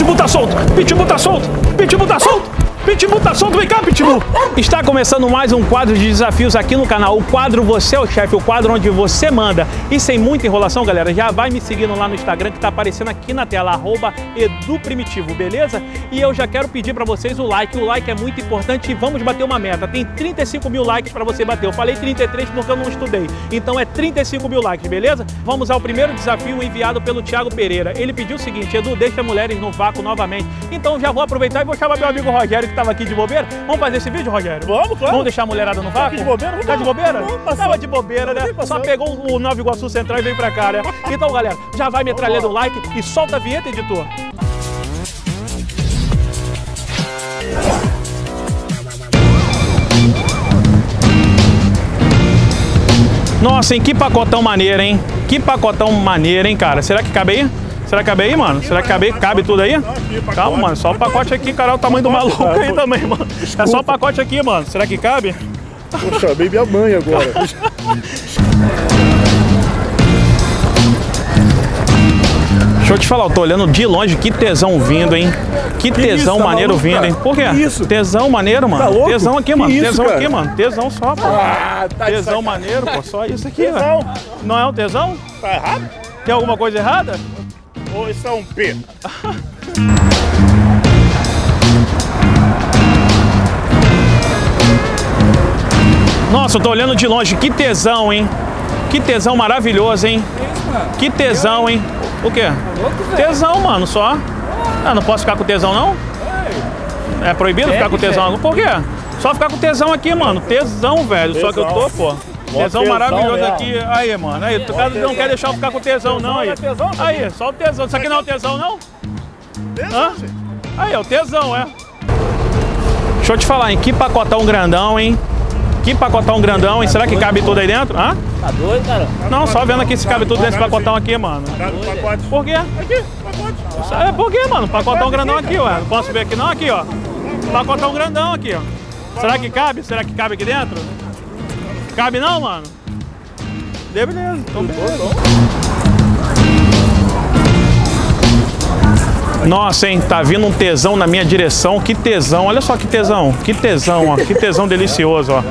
Pitbull tá solto! Pitbull tá solto! Pitbull tá solto! Pitbull tá solto, vem cá, Pitbull! Está começando mais um quadro de desafios aqui no canal. O quadro Você é o Chefe, o quadro onde você manda. E sem muita enrolação, galera, já vai me seguindo lá no Instagram que tá aparecendo aqui na tela, arroba eduprimitivo, beleza? E eu já quero pedir para vocês o like. O like é muito importante e vamos bater uma meta. Tem 35 mil likes para você bater. Eu falei 33 porque eu não estudei. Então é 35 mil likes, beleza? Vamos ao primeiro desafio enviado pelo Thiago Pereira. Ele pediu o seguinte, Edu, deixa mulheres no vácuo novamente. Então já vou aproveitar e vou chamar meu amigo Rogério que tava aqui de bobeira. Vamos fazer esse vídeo, Rogério? Vamos, claro. Vamos deixar a mulherada no vácuo? de bobeira? Tá de bobeira? Passar. Tava de bobeira, né? Só pegou o Nova Iguaçu Central e veio pra cá, né? Então, galera, já vai metralhando o like e solta a vinheta, editor. Nossa, hein? Que pacotão maneiro, hein? Que pacotão maneiro, hein, cara? Será que cabe aí? Será que cabe aí, mano? Será que cabe, cabe tudo aí? Calma, mano. Só o pacote aqui, cara. O tamanho do maluco aí também, mano. É só o pacote aqui, mano. Será que cabe? Poxa, chamei minha mãe agora. Deixa eu te falar, eu tô olhando de longe, que tesão vindo, hein? Que tesão isso, tá maneiro maluco, vindo, hein? Por quê? Que isso? Tesão maneiro, mano. Tá louco? Tesão aqui, mano. isso, tesão cara? aqui, mano. Tesão só, pô. Ah, tá tesão maneiro, pô. Só isso aqui, Tesão. velho. Não é um tesão? Tá errado? Tem alguma coisa errada? Ou isso é um P? Nossa, eu tô olhando de longe. Que tesão, hein? Que tesão maravilhoso, hein? Que tesão, hein? O quê? Tesão, mano, só. Ah, não posso ficar com tesão, não? É proibido ficar com tesão? Por quê? Só ficar com tesão aqui, mano. Tesão, velho. Só que eu tô, pô. Tesão maravilhoso mesmo. aqui. Aí, mano. Aí, o cara não quer deixar eu ficar com tesão, não. Aí, é tesão, tá aí só o tesão. Isso aqui não é o tesão, não? Hã? Aí, é o tesão, é. Deixa eu te falar, hein? Que pacotão grandão, hein? Que pacotão grandão, hein? Será que cabe tudo aí dentro? Hã? Tá doido, cara? Não, só vendo aqui se cabe tudo nesse pacotão aqui, mano. Tá. Por quê? Aqui, pacote. É, por quê, mano? Pacotão grandão aqui, ué. Não posso ver aqui não? Aqui, ó. Pacotão grandão aqui, ó. Será que cabe? Será que cabe aqui dentro? Cabe não, mano? Dê beleza. Então beleza. Nossa, hein? Tá vindo um tesão na minha direção. Que tesão. Olha só que tesão. Que tesão, ó. Que tesão delicioso, ó.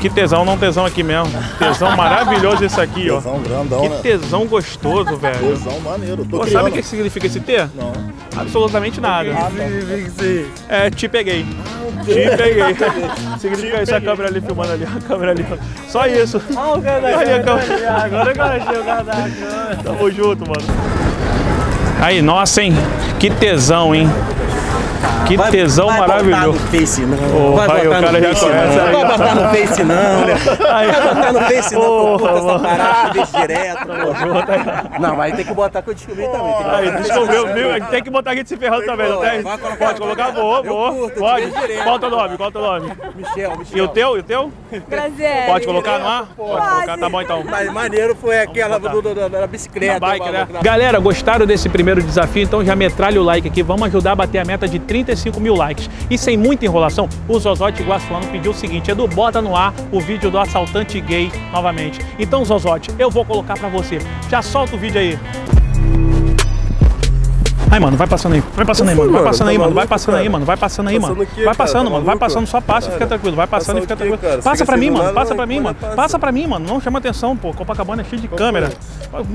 Que tesão, não tesão aqui mesmo. Tesão maravilhoso esse aqui, ó. Tesão grandão, Que né? tesão gostoso, velho. Tesão maneiro. Tô Pô, criando. sabe o que significa esse T? Não. Absolutamente nada. Significa É, te peguei. Te peguei. Significa isso, a câmera ali filmando ali, a câmera ali. Só isso. Ah, o cara Aí, a câmera. Agora eu achei o guardado. Tamo junto, mano. Aí, nossa, hein? Que tesão, hein? Que tesão vai Botar maravilhoso. no Face não. Ô, vai aí o botar cara no Face não. aí, Vai botar no Face não. Aí, Vai botar no Face não. Porra, Pô, essa parada, deixa direto. Não, mas tem que botar que eu descobri também. Tem que Aí, botar. descobriu, viu? Tem que botar a gente se ferrando também, não tem? Vai colocar. Pode colocar, vou, Eu vou. curto, eu Pode. Qual o teu nome? Qual o teu nome? Michel, Michel. E o teu? E o teu? Graziele. Pode colocar no ar? Pode colocar, tá bom então. Mas maneiro foi aquela da bicicleta. Né? Galera, gostaram desse primeiro desafio? Então já metralha o like aqui. Vamos ajudar a bater a meta de 35 mil likes. E sem muita enrolação, o Zozote Guaçuano pediu o seguinte: Edu, bota no ar o vídeo do assaltante gay novamente. Então, Zozote, eu vou colocar pra você. Já solta o vídeo aí. Ai, mano, vai passando aí. Vai passando aí, mano. Vai passando Tá aí, mano. Vai passando aí, mano. Vai passando aí, mano. O quê, Vai passando, Tá mano. Vai passando, só passa e fica tranquilo. Vai passando e fica o quê, tranquilo. Passa pra mim, mano. Passa pra mim, é mano. passa? Pra mim, mano. Não chama atenção, pô. Copacabana é cheio de câmera.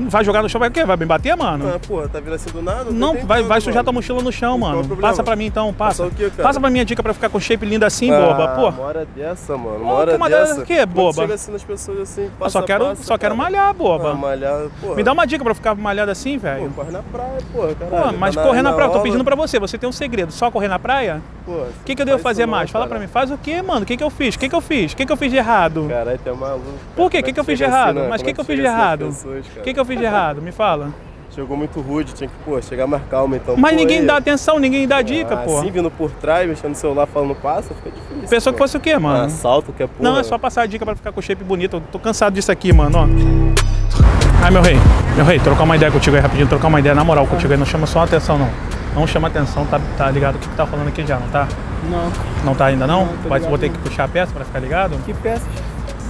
Vai jogar no chão, vai o quê? Vai me bater, mano? Ah, porra, tá vindo assim do nada? Não, vai, sujar tua mochila no chão, mano. o? Passa pra mim então, passa. O quê? Passa pra minha dica pra ficar com shape lindo assim, Ah, boba. Pô, Uma hora dessa, mano. Uma dessa. dessa, que, Quando boba? Chega assim nas pessoas assim, eu passa só quero, só quero malhar, Ah, boba. malhar, porra. Me dá uma dica pra ficar malhado assim, Pô, velho. corre na praia, porra, Pô, caralho. Mas Tá correr na praia, eu tô pedindo pra você, você tem um segredo, só correr na praia? Pô, O que, que eu devo faz fazer não, mais? Fala pra mim, faz o quê, mano? O que, que eu fiz? O que, que eu fiz? O que, que eu fiz de errado? Caralho, tu é maluco. Por quê? O Como que, é que eu fiz de errado? Mas o que, é que eu fiz de errado? O que, que eu fiz de errado? Me fala. Chegou muito rude, tinha que, pô, chegar mais calma então. Mas pô, ninguém aí. dá atenção, ninguém dá dica, ah, pô. Assim, vindo por trás, mexendo no celular, falando passa, fica difícil. Pensou que fosse o quê, mano? assalto, que é porra. Não, é só passar a dica pra ficar com o shape bonito. Eu tô cansado disso aqui, mano, ó. Ai, meu rei, meu rei, trocar uma ideia contigo aí rapidinho, trocar uma ideia na moral contigo aí. Não chama só atenção, não. Não chama atenção, tá, tá ligado? O que, tá falando aqui já, não tá? Não. Não tá ainda não? Não, ligado, vou ter que puxar a peça pra ficar ligado? Que peças?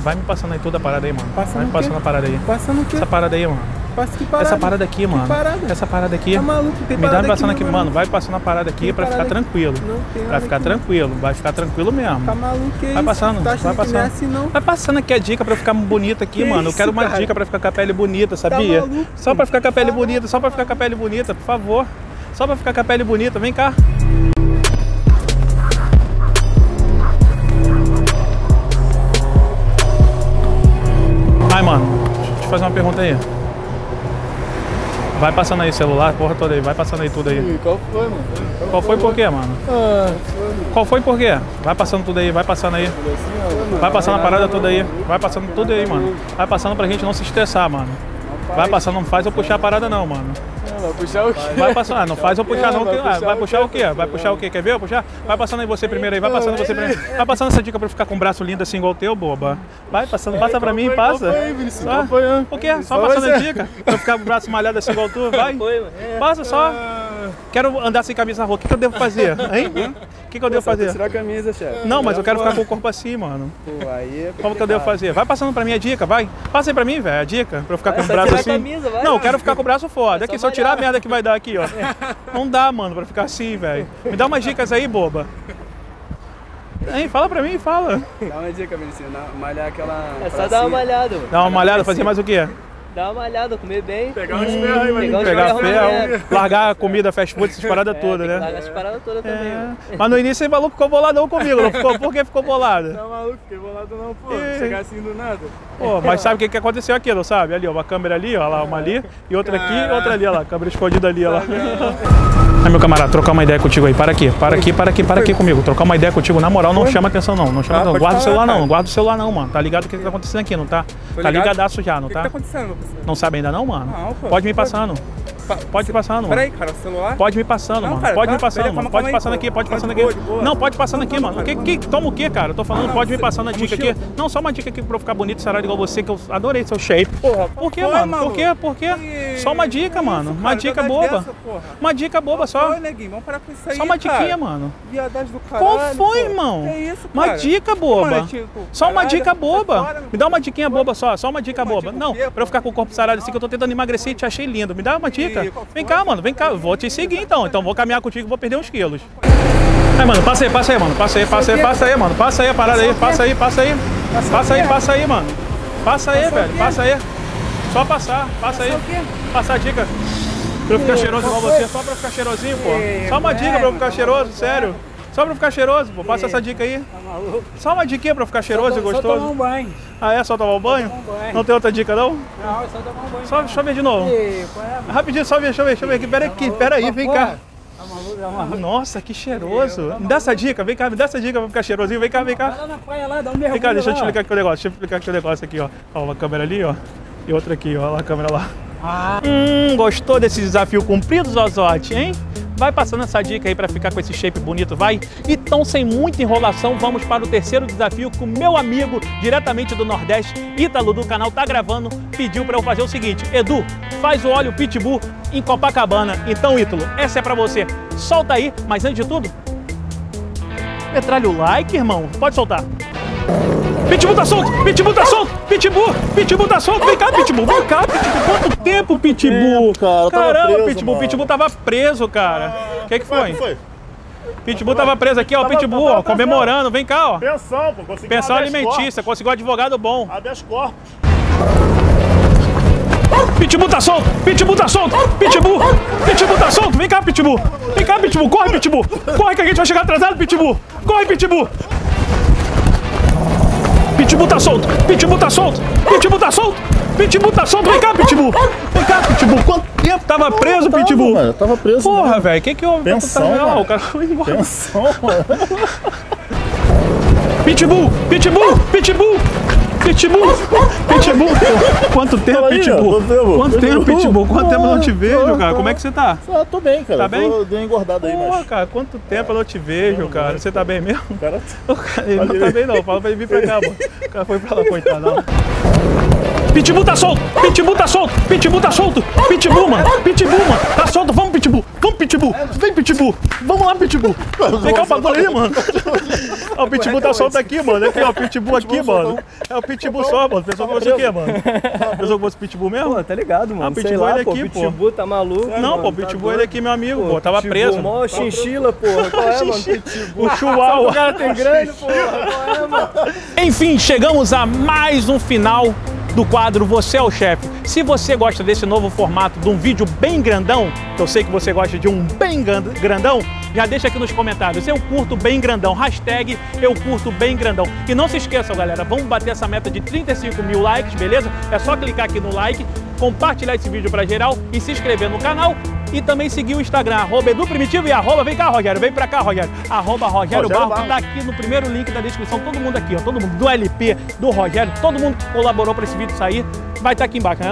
Vai me passando aí toda a parada aí, mano. Passando Vai me passando a parada aí. Passando o quê? Essa parada aí, mano. Passa que parada. Essa parada aqui, mano. parada? Essa parada aqui. Tá maluco? Tem Me dá parada passando aqui, aqui, mano. Vai passando a parada aqui pra ficar aqui. tranquilo. Não tem ficar aqui. tranquilo. Vai ficar tranquilo mesmo. Tá maluco que Vai passando, Tá vai é passando. assim não? Vai passando aqui a dica pra eu ficar bonita aqui, Que mano. Eu isso, quero uma cara? dica pra ficar com a pele bonita, sabia? maluco? só pra ficar com a pele bonita, só pra ficar com a pele bonita, por favor. Só pra ficar com a pele bonita, vem cá. Ai, mano, deixa eu te fazer uma pergunta aí. Vai passando aí celular, porra toda aí, vai passando aí tudo aí. Qual foi, mano? Qual foi por quê, mano? Ah, Qual foi por quê? Vai passando tudo aí, vai passando aí. Vai passando a parada toda aí. Vai passando tudo aí, mano. Vai passando pra gente não se estressar, mano. Vai passando, não faz eu puxar a parada não, mano. Vai puxar o quê? Vai passando, ah, não faz eu puxar não. Vai que- ah, puxar Vai o puxar quê, o quê? Vai puxar o quê? Quer ver eu puxar? Vai passando aí você primeiro aí, vai passando você primeiro. Vai passando essa dica pra eu ficar com o braço lindo assim igual o teu, boba. Vai passando, passa pra mim, passa. Qual foi, Vinicius? Ah, hã? O quê? Só passando a dica. Pra eu ficar com o braço malhado assim igual tu, vai. Passa só. Quero andar sem camisa na rua. O que, que eu devo fazer? Hein? O que, que eu devo fazer? Tirar a camisa, chefe. Não, mas eu quero ficar com o corpo assim, mano. Pô, aí é Como que eu devo fazer? Vai passando pra mim a dica, vai. Passa aí pra mim, velho, a dica, pra eu ficar com o braço tirar a assim. camisa, vai. Não, eu quero ficar com o braço foda. É Aqui, só se eu tirar a merda que vai dar aqui, ó. Não dá, mano, pra ficar assim, velho. Me dá umas dicas aí, boba. Hein, fala pra mim, fala. Dá uma dica, na- Malhar aquela... É só dar uma malhada, mano. Dá uma malhada, fazer mais o quê? Dá uma malhada, comer bem. Pegar uns ferros aí, Pegar uns Pegar ferro, largar a comida, fast food, essas paradas É, todas, né? largar as paradas todas também, É. mano. Mas no início esse maluco ficou boladão comigo, não ficou? Por que ficou bolado? Tá maluco? Fiquei bolado não, pô. Ih. Chegar assim do nada. Pô, mas sabe o que, que aconteceu aqui, não sabe? Ali, ó, uma câmera ali, ó, lá, uma ali, e outra aqui, e outra ali, ó lá, câmera escondida ali, ó lá. Aí, meu camarada, trocar uma ideia contigo aí. Para aqui, para aqui, para aqui, para aqui comigo. Trocar uma ideia contigo, na moral, não chama atenção não. Não chama Ah, atenção. pode Guarda o celular não, não guarda o celular não, mano. Tá ligado o que, que tá acontecendo aqui, não tá? Tá ligado. ligadaço já, não O que, tá? que tá acontecendo, parceiro? Não sabe ainda não, mano? Não, pô. Pode me passando. Pa- Pode me passando. Peraí, cara, o celular? Pode me passando, Não, mano. cara, pode tá, me passando, beleza, mano. Pode passando aqui, pode Tá passando aqui. boa, de boa. Não, pode passando aqui, mano. Que, que, toma o quê, cara? Eu tô falando, não, pode me passando a dica aqui. Não, só uma dica aqui pra eu ficar bonito, sarado igual você, que eu adorei seu shape. Porra, Por quê, foi, mano? Por quê? Por quê? Que- Só uma dica, mano. isso, Uma dica boba. dessa. Uma dica boba só. Foi, neguinho, vamos parar com isso aí, Só uma cara. diquinha, mano. Viadagem do caralho, Qual foi, pô. irmão? Que isso, Uma cara? dica boba. Mano, tipo, Só uma dica boba. fora, Me dá uma diquinha boba só, só uma dica Uma boba. dica Não, quê, pra eu ficar com o corpo sarado assim que eu tô tentando emagrecer e te achei lindo. Me dá uma dica. Vem cá, mano, vem cá. Vou te seguir então. Então vou caminhar contigo e vou perder uns quilos. Aí, mano, passa aí, passa aí, mano. Passa aí, passa aí, passa aí, mano. Passa aí a parada aí, passa aí, passa aí. Passa aí, passa aí, mano. Passa aí, velho. Passa aí. Só passar, passa aí. Passa a dica. Pra eu ficar cheiroso igual você, só pra ficar cheirosinho, pô. Só uma dica pra eu ficar cheiroso, sério. Só pra eu ficar cheiroso, pô. Passa essa dica aí. Só uma diquinha pra eu ficar cheiroso e gostoso. um banho. Ah, é? Só tomar um banho? Não tem outra dica, não? Não, é só tomar um banho. Só, deixa eu ver de novo. Rapidinho, só ver, deixa eu ver, deixa eu ver aqui. Pera aqui, pera aí, vem cá. Tá maluco? Tá maluco? Nossa, que cheiroso. Me dá essa dica, vem cá, me dá essa dica pra ficar cheirosinho. Vem cá, vem cá. Um Vem cá, deixa eu te explicar aqui o negócio. Deixa eu explicar aqui o negócio aqui, ó. Ó, uma câmera ali, ó. E outra aqui. Lá a câmera lá. Hum, gostou desse desafio cumprido, Zozote, hein? Vai passando essa dica aí pra ficar com esse shape bonito, vai? Então, sem muita enrolação, vamos para o terceiro desafio que o meu amigo, diretamente do Nordeste, Ítalo do canal Tá Gravando, pediu pra eu fazer o seguinte. Edu, faz o óleo Pitbull em Copacabana. Então, Ítalo, essa é pra você. Solta aí, mas antes de tudo, metralha o like, irmão. Pode soltar. Pitbull tá solto! Pitbull tá solto! Pitbull! Pitbull tá solto! Vem cá, Pitbull! Vem cá, Pitbull! Quanto tempo, Pitbull? tempo, cara? Eu tava Caramba, preso, Pitbull! mano. Pitbull tava preso, cara. O que que foi? foi? Pitbull tava preso aqui, ó. Tava- Pitbull, tava- ó, comemorando. Vem cá, ó. Pensão, pô. Consegui Pensão um alimentícia, conseguiu um advogado bom. Habeas corpus. Pitbull tá solto! Pitbull tá solto! Pitbull! Pitbull tá solto! Vem cá, Pitbull! Vem cá, Pitbull! Corre, Pitbull! Corre que a gente vai chegar atrasado, Pitbull! Corre, Pitbull! Pitbull tá solto! Pitbull tá solto! Pitbull tá solto! Pitbull tá solto! Vem cá, Pitbull! Vem cá, Pitbull! Quanto tempo tava preso, Tava, Pitbull? mano, tava preso. Porra, né? velho, que que houve? Pensão, Não, mano. o cara foi embora. Pensão, mano. Pitbull! Pitbull! Pitbull! Pitbull! Pitbull! Quanto tempo, aí, Pitbull? ó, quanto tempo? Pitbull? Quanto tempo eu não te vejo, cara? Como é que você tá? Ah, tô bem, cara. Tá bem? Tô, dei uma engordada aí, Pô, mas... cara, quanto tempo eu não te vejo, cara? Você tá bem mesmo? Cara... O cara, ele não tá bem não, fala pra ele vir pra cá, mano. O cara foi pra lá, coitado. Pitbull tá solto! Pitbull tá solto! Pitbull tá solto! Pitbull, mano! Pitbull, mano! Tá solto, vamos! Vamos, Pitbull. Vem, Pitbull. Vamos lá, Pitbull. Vem cá o bagulho aí, mano. Ó, o Pitbull tá solto aqui, mano. Aqui, ó, o Pitbull aqui, mano. É o Pitbull só, mano. Pensou que fosse o quê, mano? Pensou que fosse Pitbull mesmo? Pô, tá ligado, mano. Ah, o Sei Pitbull lá, ele pô, aqui, pô. Pitbull tá maluco. Não, mano, pô, o tá Pitbull ele aqui, meu amigo, pô. Tava Pitbull, preso. Mó chinchila, porra. Qual é, mano? Pitbull. O Chihuahua. O cara tem grande, porra. Qual é, mano? Enfim, chegamos a mais um final do quadro Você é o Chefe. Se você gosta desse novo formato, de um vídeo bem grandão, eu sei que você gosta de um bem gran- grandão, já deixa aqui nos comentários. Eu curto bem grandão. Hashtag eu curto bem grandão. E não se esqueçam, galera, vamos bater essa meta de 35 mil likes, beleza? É só clicar aqui no like, compartilhar esse vídeo pra geral e se inscrever no canal. E também seguir o Instagram, arroba Edu Primitivo e arroba, vem cá, Rogério, vem pra cá, Rogério, arroba Rogério, Rogério Barro, Barro. tá aqui no primeiro link da descrição, todo mundo aqui, ó, todo mundo do LP, do Rogério, todo mundo que colaborou pra esse vídeo sair, vai estar aqui embaixo, né?